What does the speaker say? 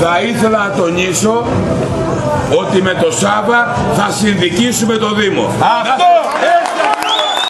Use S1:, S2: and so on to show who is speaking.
S1: θα ήθελα να τονίσω ότι με το Σάβα θα συνδικήσουμε το Δήμο.
S2: Αυτό